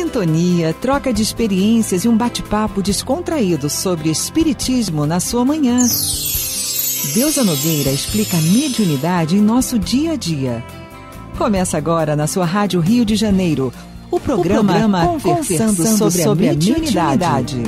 sintonia, troca de experiências e um bate-papo descontraído sobre espiritismo na sua manhã. Deusa Nogueira explica a mediunidade em nosso dia a dia. Começa agora na sua Rádio Rio de Janeiro, o programa, o programa Conversando, sobre, sobre a mediunidade.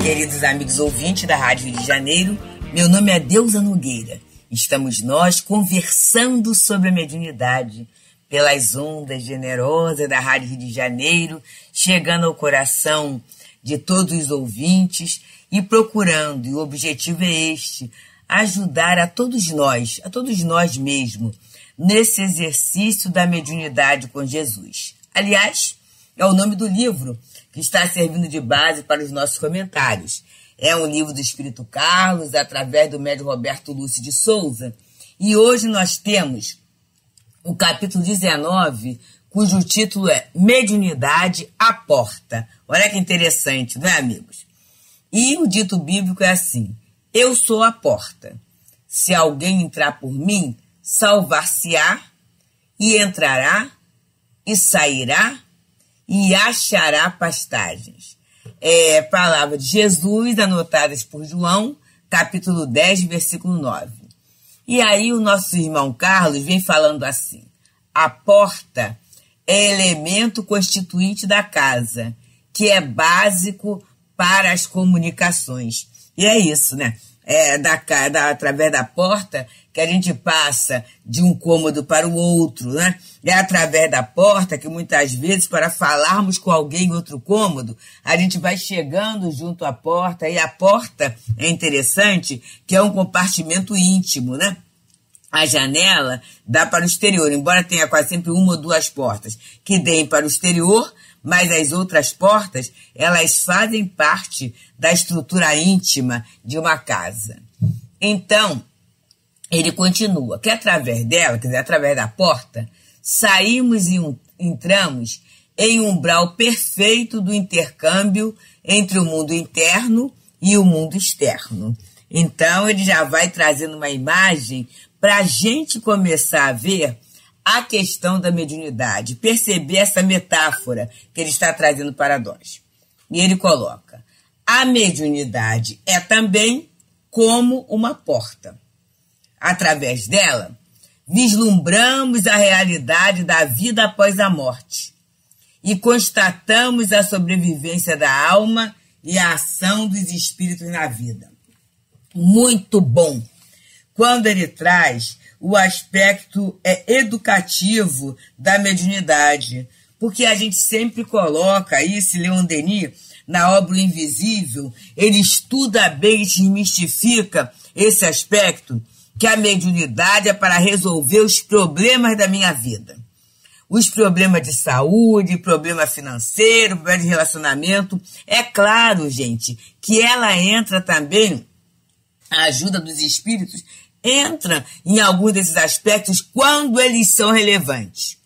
Queridos amigos ouvintes da Rádio Rio de Janeiro, meu nome é Deusa Nogueira. Estamos nós conversando sobre a mediunidade pelas ondas generosas da Rádio Rio de Janeiro, chegando ao coração de todos os ouvintes e procurando, e o objetivo é este, ajudar a todos nós, a todos nós mesmos, nesse exercício da mediunidade com Jesus. Aliás, é o nome do livro que está servindo de base para os nossos comentários. É um livro do Espírito Carlos, através do médium Roberto Lúcio de Souza. E hoje nós temos o capítulo 19, cujo título é Mediunidade à Porta. Olha que interessante, não é, amigos? E o dito bíblico é assim: Eu sou a porta. Se alguém entrar por mim, salvar-se-á, e entrará, e sairá, e achará pastagens. É palavra de Jesus, anotadas por João, capítulo 10, versículo 9. E aí o nosso irmão Carlos vem falando assim: a porta é elemento constituinte da casa, que é básico para as comunicações. E é isso, né? É da, da, através da porta que a gente passa de um cômodo para o outro, né? É através da porta que muitas vezes, para falarmos com alguém em outro cômodo, a gente vai chegando junto à porta, e a porta é interessante, que é um compartimento íntimo, né? A janela dá para o exterior, embora tenha quase sempre uma ou duas portas que deem para o exterior, mas as outras portas, elas fazem parte da estrutura íntima de uma casa. Então, ele continua que através dela, quer dizer, através da porta, saímos e entramos em um umbral perfeito do intercâmbio entre o mundo interno e o mundo externo. Então, ele já vai trazendo uma imagem para a gente começar a ver a questão da mediunidade, perceber essa metáfora que ele está trazendo para nós. E ele coloca: a mediunidade é também como uma porta através dela, vislumbramos a realidade da vida após a morte e constatamos a sobrevivência da alma e a ação dos espíritos na vida. Muito bom! Quando ele traz o aspecto é, educativo da mediunidade, porque a gente sempre coloca isso, Leon Denis, na obra Invisível, ele estuda bem e desmistifica esse aspecto que a mediunidade é para resolver os problemas da minha vida. Os problemas de saúde, problema financeiro, problema de relacionamento. É claro, gente, que ela entra também, a ajuda dos espíritos, entra em alguns desses aspectos quando eles são relevantes.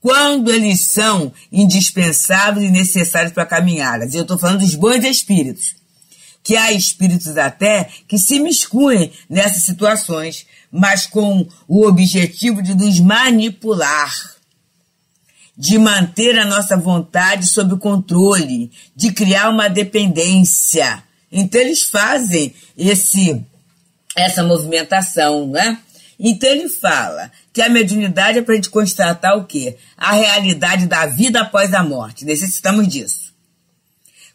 Quando eles são indispensáveis e necessários para a caminhada. Eu estou falando dos bons espíritos que há espíritos até que se miscuem nessas situações, mas com o objetivo de nos manipular, de manter a nossa vontade sob controle, de criar uma dependência. Então eles fazem esse essa movimentação, né? Então ele fala que a mediunidade é para a gente constatar o quê? A realidade da vida após a morte. Necessitamos disso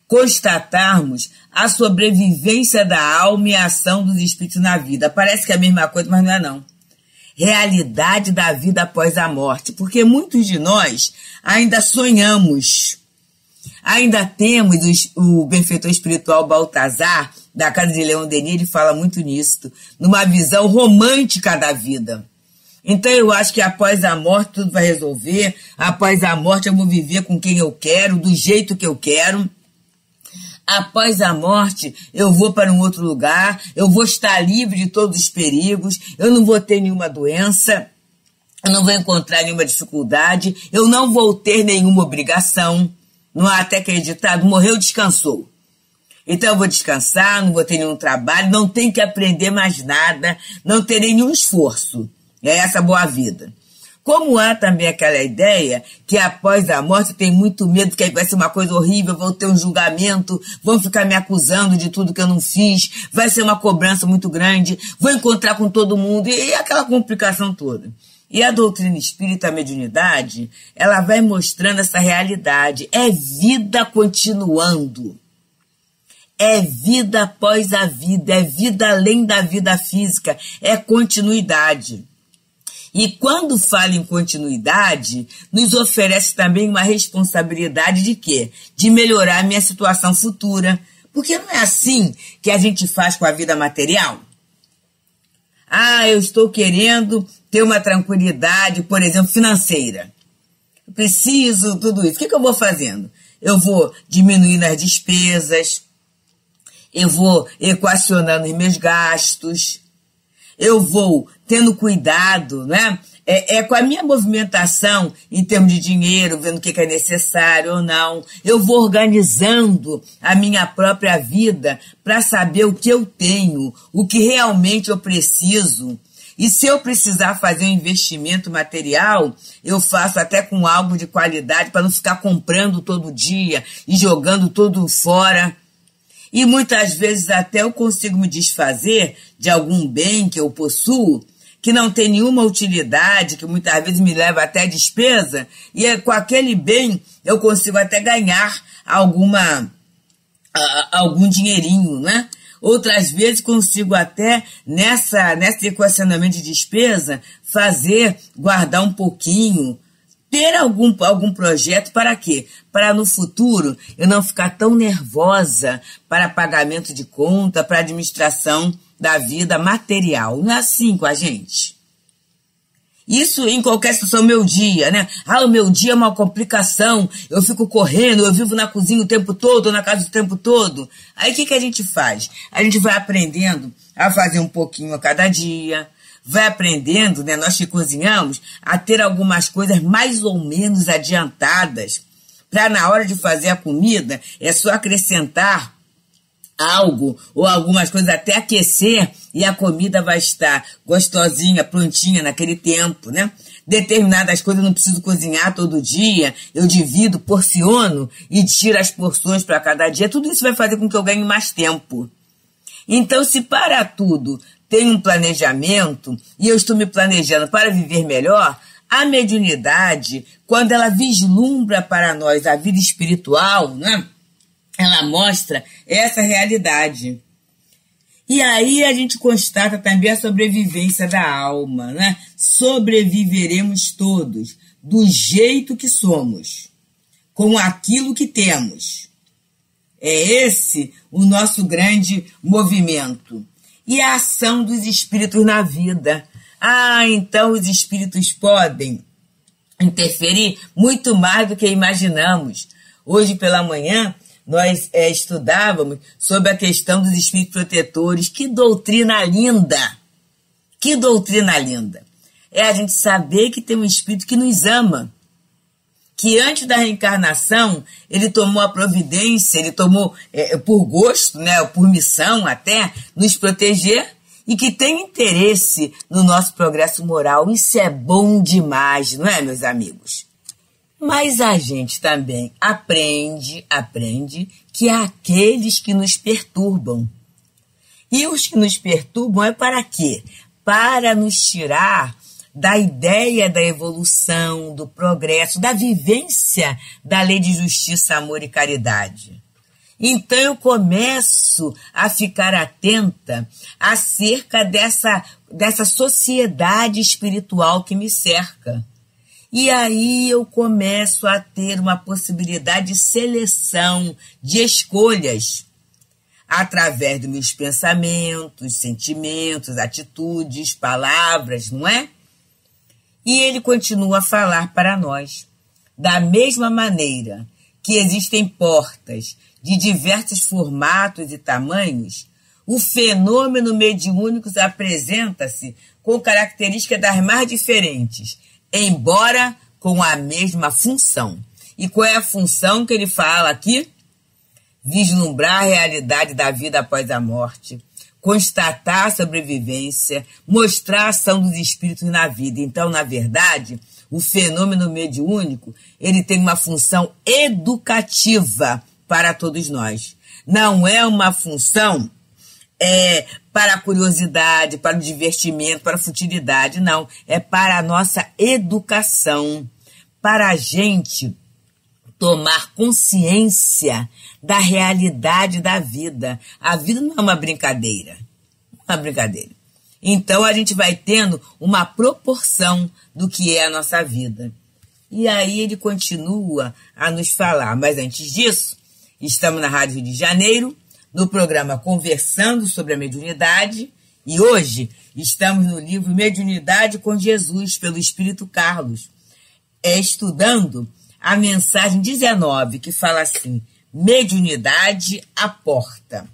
constatarmos a sobrevivência da alma e a ação dos espíritos na vida. Parece que é a mesma coisa, mas não é não. Realidade da vida após a morte, porque muitos de nós ainda sonhamos, ainda temos o benfeitor espiritual Baltazar, da casa de Leão Denis, ele fala muito nisso, numa visão romântica da vida. Então eu acho que após a morte tudo vai resolver, após a morte eu vou viver com quem eu quero, do jeito que eu quero. Após a morte eu vou para um outro lugar, eu vou estar livre de todos os perigos, eu não vou ter nenhuma doença, eu não vou encontrar nenhuma dificuldade, eu não vou ter nenhuma obrigação. Não há até acreditado, morreu, descansou. Então eu vou descansar, não vou ter nenhum trabalho, não tenho que aprender mais nada, não terei nenhum esforço. É essa boa vida. Como há também aquela ideia que após a morte tem muito medo que vai ser uma coisa horrível, vou ter um julgamento, vão ficar me acusando de tudo que eu não fiz, vai ser uma cobrança muito grande, vou encontrar com todo mundo e, e aquela complicação toda. E a doutrina espírita, a mediunidade, ela vai mostrando essa realidade. É vida continuando. É vida após a vida, é vida além da vida física, é continuidade. E quando fala em continuidade, nos oferece também uma responsabilidade de quê? De melhorar a minha situação futura. Porque não é assim que a gente faz com a vida material? Ah, eu estou querendo ter uma tranquilidade, por exemplo, financeira. Eu preciso tudo isso. O que, que eu vou fazendo? Eu vou diminuindo as despesas, eu vou equacionando os meus gastos, eu vou tendo cuidado, né? É, é, com a minha movimentação em termos de dinheiro, vendo o que, que é necessário ou não. Eu vou organizando a minha própria vida para saber o que eu tenho, o que realmente eu preciso. E se eu precisar fazer um investimento material, eu faço até com algo de qualidade para não ficar comprando todo dia e jogando tudo fora. E muitas vezes até eu consigo me desfazer de algum bem que eu possuo, que não tem nenhuma utilidade, que muitas vezes me leva até a despesa, e é com aquele bem eu consigo até ganhar alguma algum dinheirinho, né? Outras vezes consigo até nessa nesse equacionamento de despesa fazer guardar um pouquinho ter algum, algum projeto para quê? Para no futuro eu não ficar tão nervosa para pagamento de conta, para administração da vida material. Não é assim com a gente. Isso em qualquer situação, meu dia, né? Ah, o meu dia é uma complicação, eu fico correndo, eu vivo na cozinha o tempo todo, na casa o tempo todo. Aí o que, que a gente faz? A gente vai aprendendo a fazer um pouquinho a cada dia, vai aprendendo, né, nós que cozinhamos, a ter algumas coisas mais ou menos adiantadas, para na hora de fazer a comida é só acrescentar algo ou algumas coisas até aquecer e a comida vai estar gostosinha, prontinha naquele tempo, né? Determinadas coisas eu não preciso cozinhar todo dia, eu divido, porciono e tiro as porções para cada dia. Tudo isso vai fazer com que eu ganhe mais tempo. Então, se para tudo tem um planejamento e eu estou me planejando para viver melhor, a mediunidade, quando ela vislumbra para nós a vida espiritual, né? ela mostra essa realidade. E aí a gente constata também a sobrevivência da alma, né? Sobreviveremos todos do jeito que somos, com aquilo que temos. É esse o nosso grande movimento e a ação dos espíritos na vida. Ah, então os espíritos podem interferir muito mais do que imaginamos. Hoje pela manhã nós é, estudávamos sobre a questão dos espíritos protetores. Que doutrina linda! Que doutrina linda! É a gente saber que tem um espírito que nos ama que antes da reencarnação ele tomou a providência, ele tomou é, por gosto, né, por missão até, nos proteger e que tem interesse no nosso progresso moral. Isso é bom demais, não é, meus amigos? Mas a gente também aprende, aprende que há aqueles que nos perturbam. E os que nos perturbam é para quê? Para nos tirar da ideia da evolução, do progresso, da vivência da lei de justiça, amor e caridade. Então eu começo a ficar atenta acerca dessa, dessa sociedade espiritual que me cerca. E aí eu começo a ter uma possibilidade de seleção, de escolhas, através dos meus pensamentos, sentimentos, atitudes, palavras, não é? E ele continua a falar para nós. Da mesma maneira que existem portas de diversos formatos e tamanhos, o fenômeno mediúnico apresenta-se com características das mais diferentes, embora com a mesma função. E qual é a função que ele fala aqui? Vislumbrar a realidade da vida após a morte, constatar a sobrevivência, mostrar a ação dos espíritos na vida. Então, na verdade, o fenômeno mediúnico, ele tem uma função educativa para todos nós. Não é uma função é, para a curiosidade, para o divertimento, para a futilidade, não. É para a nossa educação, para a gente tomar consciência da realidade da vida. A vida não é uma brincadeira. Não é uma brincadeira. Então a gente vai tendo uma proporção do que é a nossa vida. E aí ele continua a nos falar. Mas antes disso, estamos na Rádio Rio de Janeiro, no programa Conversando sobre a Mediunidade. E hoje estamos no livro Mediunidade com Jesus, pelo Espírito Carlos, é, estudando a mensagem 19, que fala assim: mediunidade à porta.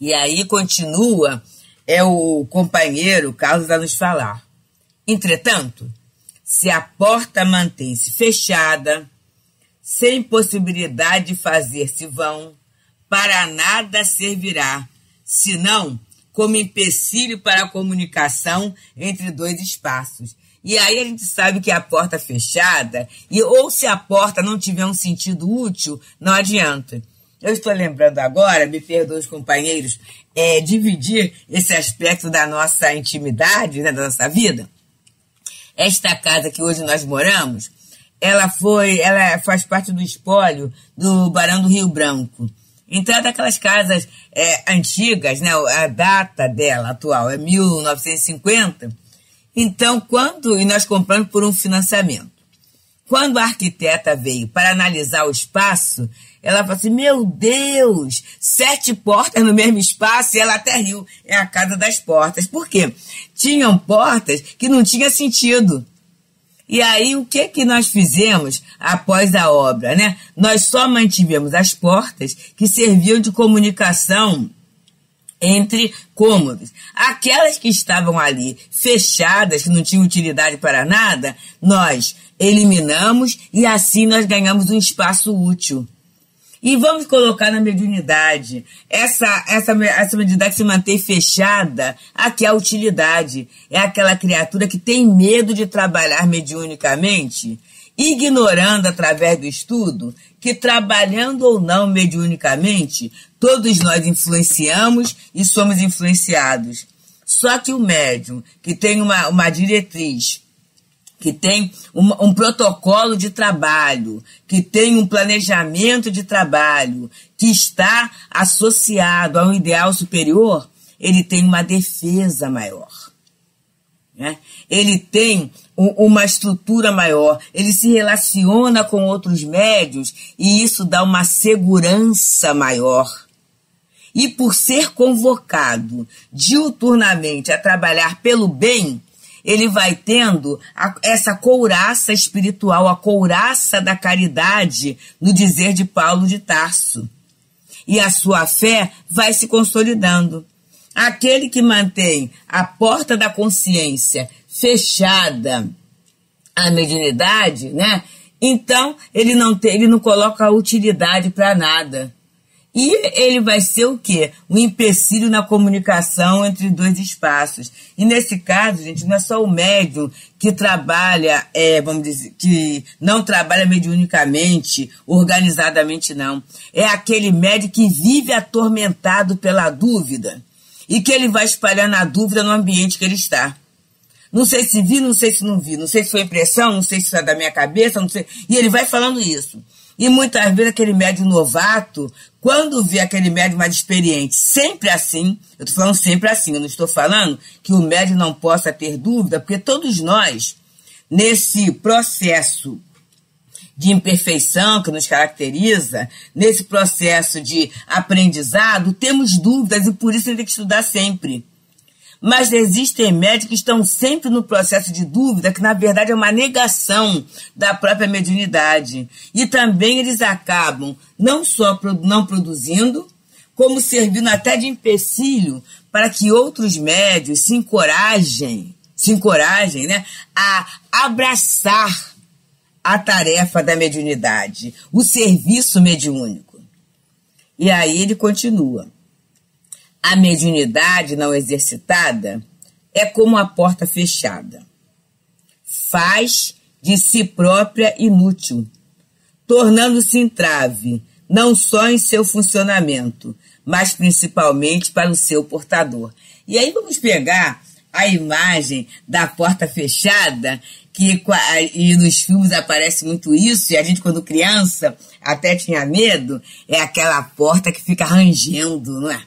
E aí continua, é o companheiro Carlos a nos falar. Entretanto, se a porta mantém-se fechada, sem possibilidade de fazer-se vão, para nada servirá, senão como empecilho para a comunicação entre dois espaços. E aí a gente sabe que a porta fechada, e ou se a porta não tiver um sentido útil, não adianta. Eu estou lembrando agora, me perdoe os companheiros, é, dividir esse aspecto da nossa intimidade, né, da nossa vida. Esta casa que hoje nós moramos, ela foi, ela faz parte do espólio do Barão do Rio Branco. Então é daquelas casas é, antigas, né? A data dela atual é 1950 então, quando. E nós compramos por um financiamento. Quando a arquiteta veio para analisar o espaço, ela falou assim: Meu Deus, sete portas no mesmo espaço, e ela até riu. É a casa das portas. Por quê? Tinham portas que não tinha sentido. E aí, o que que nós fizemos após a obra, né? Nós só mantivemos as portas que serviam de comunicação entre cômodos. Aquelas que estavam ali fechadas, que não tinham utilidade para nada, nós eliminamos e assim nós ganhamos um espaço útil. E vamos colocar na mediunidade. Essa, essa, essa mediunidade se mantém fechada, aqui é a utilidade. É aquela criatura que tem medo de trabalhar mediunicamente, ignorando através do estudo que trabalhando ou não mediunicamente, todos nós influenciamos e somos influenciados. Só que o médium, que tem uma, uma diretriz, que tem um, um protocolo de trabalho, que tem um planejamento de trabalho, que está associado a um ideal superior, ele tem uma defesa maior. Né? Ele tem uma estrutura maior, ele se relaciona com outros médios e isso dá uma segurança maior. E por ser convocado diuturnamente a trabalhar pelo bem, ele vai tendo a, essa couraça espiritual, a couraça da caridade, no dizer de Paulo de Tarso. E a sua fé vai se consolidando. Aquele que mantém a porta da consciência fechada à mediunidade, né? Então ele não tem, ele não coloca utilidade para nada. E ele vai ser o quê? Um empecilho na comunicação entre dois espaços. E nesse caso, gente, não é só o médium que trabalha, é, vamos dizer, que não trabalha mediunicamente, organizadamente, não. É aquele médium que vive atormentado pela dúvida e que ele vai espalhando a dúvida no ambiente que ele está. Não sei se vi, não sei se não vi, não sei se foi impressão, não sei se foi da minha cabeça, não sei. E ele vai falando isso. E muitas vezes aquele médium novato, quando vê aquele médium mais experiente, sempre assim, eu estou falando sempre assim, eu não estou falando que o médium não possa ter dúvida, porque todos nós, nesse processo de imperfeição que nos caracteriza, nesse processo de aprendizado, temos dúvidas e por isso tem que estudar sempre. Mas existem médicos que estão sempre no processo de dúvida, que na verdade é uma negação da própria mediunidade. E também eles acabam não só não produzindo, como servindo até de empecilho para que outros médios se encorajem, se encorajem né, a abraçar a tarefa da mediunidade, o serviço mediúnico. E aí ele continua. A mediunidade não exercitada é como a porta fechada. faz de si própria inútil, tornando-se entrave, não só em seu funcionamento, mas principalmente para o seu portador. E aí vamos pegar a imagem da porta fechada, que e nos filmes aparece muito isso, e a gente quando criança até tinha medo, é aquela porta que fica rangendo, não é?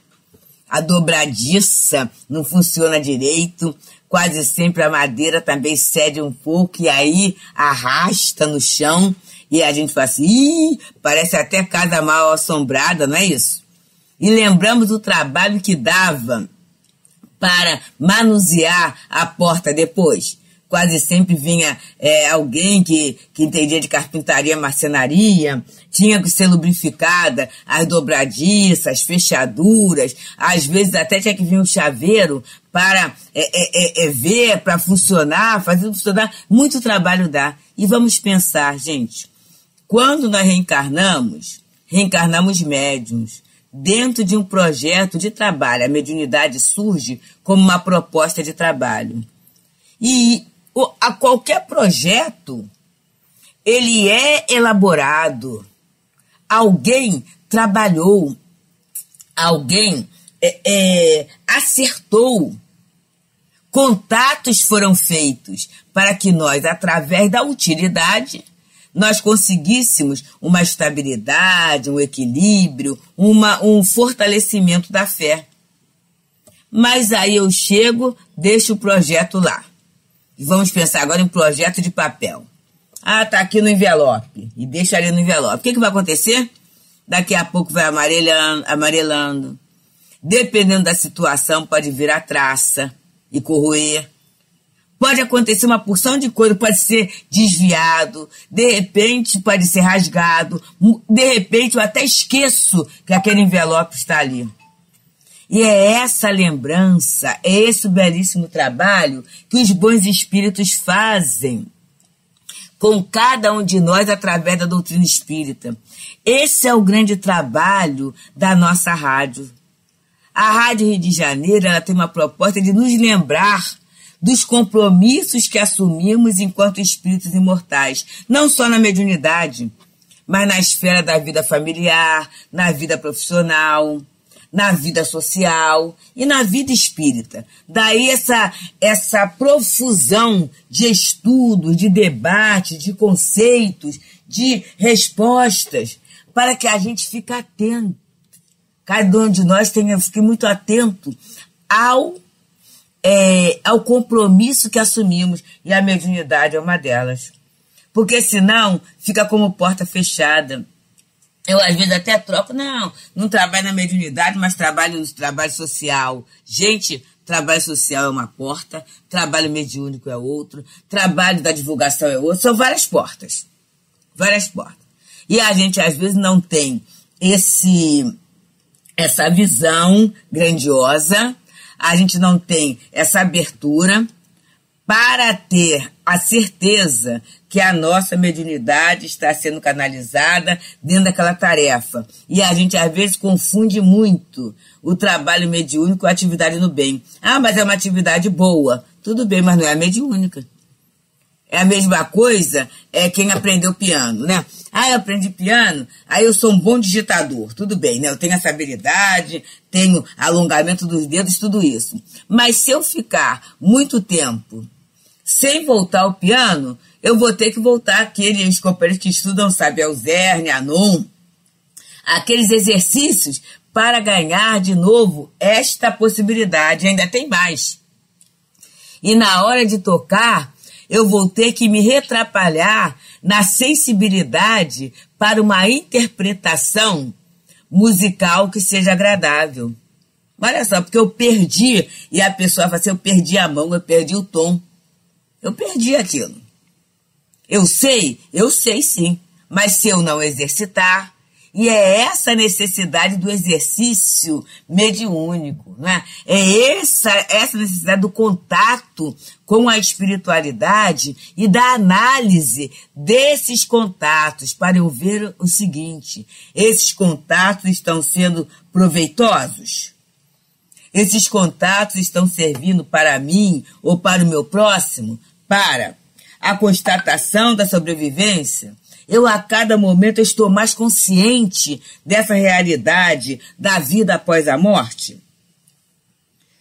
A dobradiça não funciona direito, quase sempre a madeira também cede um pouco e aí arrasta no chão e a gente fala assim, parece até casa mal assombrada, não é isso? E lembramos do trabalho que dava para manusear a porta depois. Quase sempre vinha é, alguém que, que entendia de carpintaria, marcenaria, tinha que ser lubrificada, as dobradiças, as fechaduras, às vezes até tinha que vir um chaveiro para é, é, é, é ver, para funcionar, fazer funcionar. Muito trabalho dá. E vamos pensar, gente, quando nós reencarnamos, reencarnamos médiums, dentro de um projeto de trabalho. A mediunidade surge como uma proposta de trabalho. E a qualquer projeto, ele é elaborado. Alguém trabalhou, alguém é, é, acertou, contatos foram feitos para que nós, através da utilidade, nós conseguíssemos uma estabilidade, um equilíbrio, uma, um fortalecimento da fé. Mas aí eu chego, deixo o projeto lá. E vamos pensar agora em projeto de papel. Ah, tá aqui no envelope. E deixa ali no envelope. O que, que vai acontecer? Daqui a pouco vai amarelando, amarelando. Dependendo da situação, pode virar traça e corroer. Pode acontecer uma porção de coisa, pode ser desviado, de repente pode ser rasgado, de repente eu até esqueço que aquele envelope está ali. E é essa lembrança, é esse belíssimo trabalho que os bons espíritos fazem com cada um de nós através da doutrina espírita. Esse é o grande trabalho da nossa rádio. A Rádio Rio de Janeiro ela tem uma proposta de nos lembrar dos compromissos que assumimos enquanto espíritos imortais, não só na mediunidade, mas na esfera da vida familiar, na vida profissional, na vida social e na vida espírita. Daí essa, essa profusão de estudos, de debates, de conceitos, de respostas, para que a gente fique atento. Cada um de nós tenha, fique muito atento ao é, ao compromisso que assumimos, e a mediunidade é uma delas. Porque senão fica como porta fechada. Eu às vezes até troco, não, não trabalho na mediunidade, mas trabalho no trabalho social. Gente, trabalho social é uma porta, trabalho mediúnico é outro, trabalho da divulgação é outro, são várias portas. Várias portas. E a gente às vezes não tem esse essa visão grandiosa a gente não tem essa abertura para ter a certeza que a nossa mediunidade está sendo canalizada dentro daquela tarefa. E a gente às vezes confunde muito o trabalho mediúnico com a atividade no bem. Ah, mas é uma atividade boa. Tudo bem, mas não é a mediúnica. É a mesma coisa é quem aprendeu piano, né? Ah, eu aprendi piano, aí eu sou um bom digitador. Tudo bem, né? Eu tenho essa habilidade, tenho alongamento dos dedos, tudo isso. Mas se eu ficar muito tempo sem voltar ao piano, eu vou ter que voltar aqueles companheiros que estudam, sabe, Alzerne, Anon, aqueles exercícios para ganhar de novo esta possibilidade. Ainda tem mais. E na hora de tocar, eu vou ter que me retrapalhar na sensibilidade para uma interpretação musical que seja agradável. Olha só, porque eu perdi, e a pessoa fala assim, eu perdi a mão, eu perdi o tom. Eu perdi aquilo. Eu sei, eu sei sim, mas se eu não exercitar, e é essa necessidade do exercício mediúnico, não é? É essa, essa necessidade do contato com a espiritualidade e da análise desses contatos para eu ver o seguinte: esses contatos estão sendo proveitosos? Esses contatos estão servindo para mim ou para o meu próximo? Para. a constatação da sobrevivência, eu a cada momento estou mais consciente dessa realidade da vida após a morte,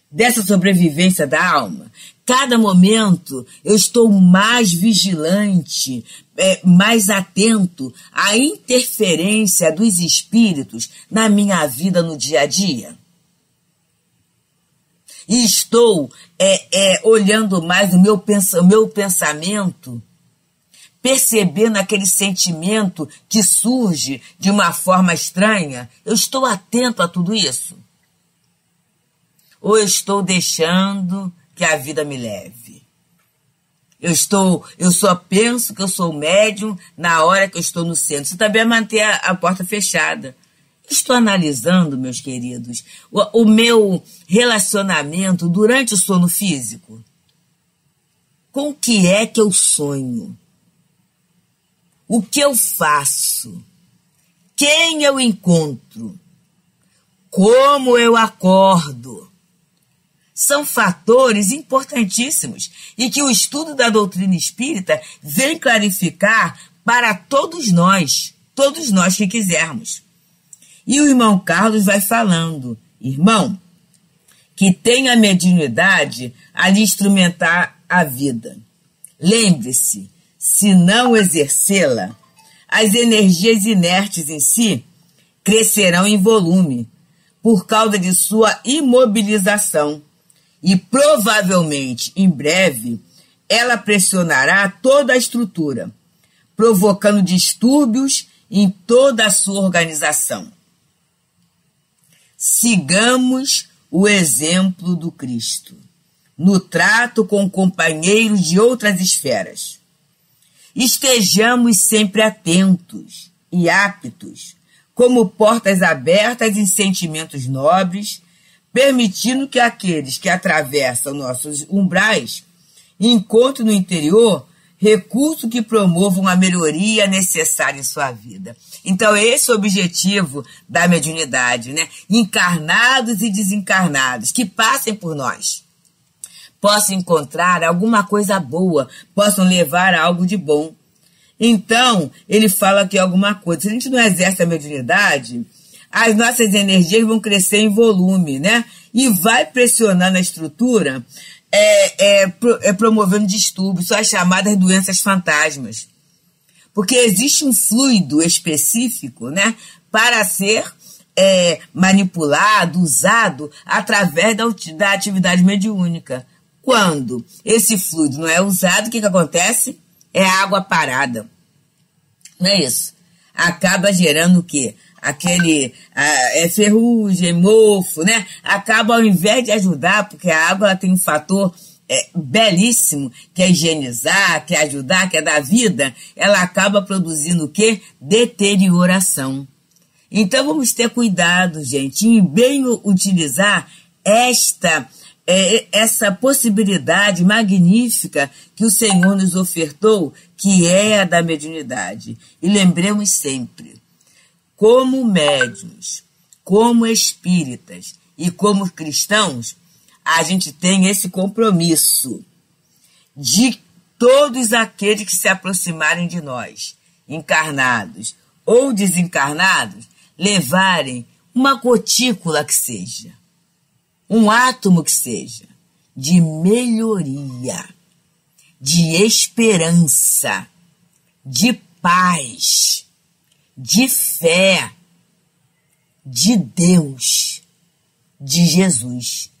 dessa sobrevivência da alma. Cada momento eu estou mais vigilante, é, mais atento à interferência dos espíritos na minha vida no dia a dia. E estou é, é, olhando mais o meu, pens o meu pensamento percebendo aquele sentimento que surge de uma forma estranha? Eu estou atento a tudo isso? Ou eu estou deixando que a vida me leve? Eu estou, eu só penso que eu sou médium na hora que eu estou no centro. Isso também é manter a, a porta fechada. Estou analisando, meus queridos, o, o meu relacionamento durante o sono físico. Com o que é que eu sonho? o que eu faço, quem eu encontro, como eu acordo. São fatores importantíssimos e que o estudo da doutrina espírita vem clarificar para todos nós, todos nós que quisermos. E o irmão Carlos vai falando, irmão, que tem a mediunidade a lhe instrumentar a vida. Lembre-se, se não exercê-la, as energias inertes em si crescerão em volume por causa de sua imobilização e provavelmente em breve ela pressionará toda a estrutura, provocando distúrbios em toda a sua organização. Sigamos o exemplo do Cristo no trato com companheiros de outras esferas estejamos sempre atentos e aptos, como portas abertas em sentimentos nobres, permitindo que aqueles que atravessam nossos umbrais encontrem no interior recursos que promovam a melhoria necessária em sua vida. Então, esse é o objetivo da mediunidade, né? Encarnados e desencarnados, que passem por nós possam encontrar alguma coisa boa, possam levar algo de bom. Então, ele fala que alguma coisa. Se a gente não exerce a mediunidade, as nossas energias vão crescer em volume, né? E vai pressionando a estrutura, é, é, é promovendo distúrbios, são as chamadas doenças fantasmas. Porque existe um fluido específico, né? Para ser é, manipulado, usado através da, da atividade mediúnica. Quando esse fluido não é usado, o que, que acontece? É água parada. Não é isso? Acaba gerando o quê? Aquele é ferrugem, mofo, né? Acaba ao invés de ajudar, porque a água tem um fator é, belíssimo, que é higienizar, que é ajudar, que é dar vida, ela acaba produzindo o quê? Deterioração. Então vamos ter cuidado, gente, em bem utilizar esta é, essa possibilidade magnífica que o Senhor nos ofertou, que é a da mediunidade. E lembremos sempre, como médios, como espíritas e como cristãos, a gente tem esse compromisso de todos aqueles que se aproximarem de nós, encarnados ou desencarnados, levarem uma gotícula que seja um átomo que seja, de melhoria, de esperança, de paz, de fé, de Deus, de Jesus.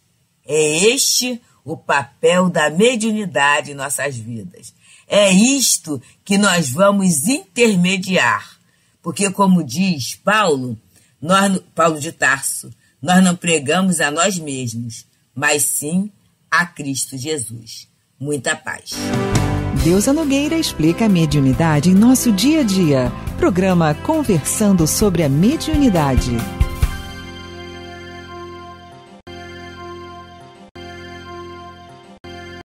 É este o papel da mediunidade em nossas vidas. É isto que nós vamos intermediar. Porque, como diz Paulo, nós, Paulo de Tarso, nós não pregamos a nós mesmos, mas sim a Cristo Jesus. Muita paz. Deusa Nogueira explica a mediunidade em nosso dia a dia. Programa Conversando sobre a Mediunidade.